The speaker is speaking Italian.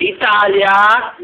Italia